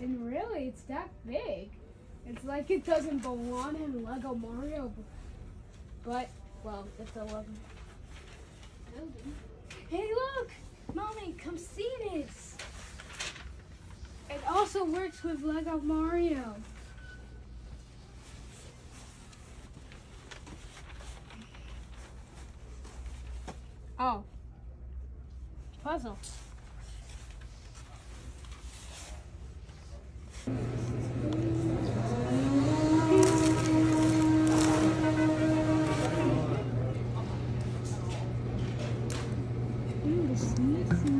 And really, it's that big. It's like it doesn't belong in Lego Mario. But well, it's a Lego building. Hey, look, mommy, come see this. It also works with Lego Mario. Oh. Puzzle. Ooh, the.